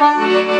Música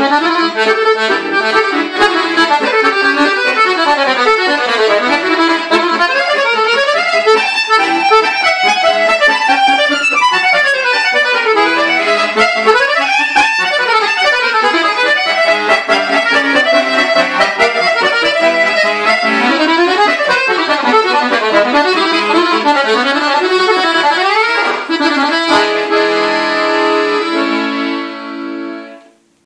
Thank you.